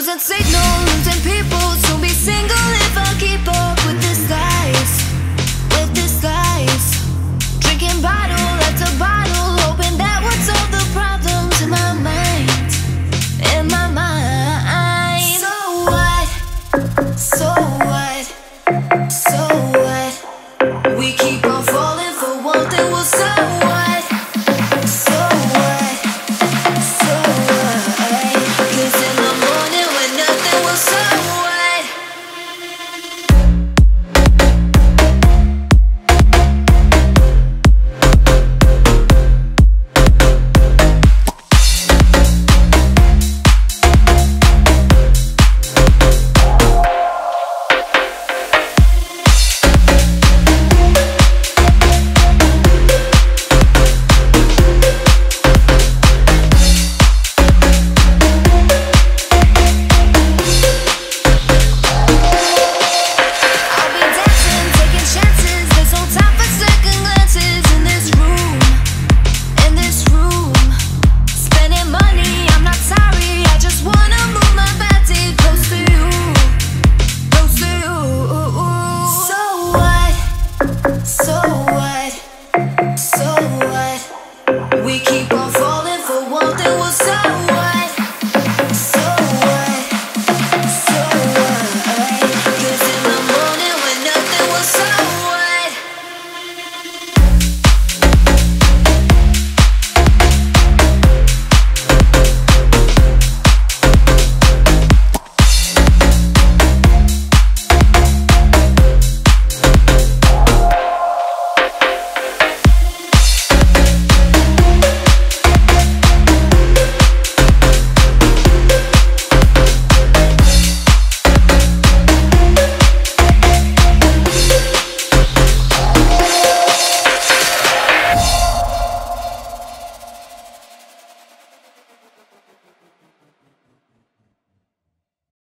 Losing signal, losing people, soon be single.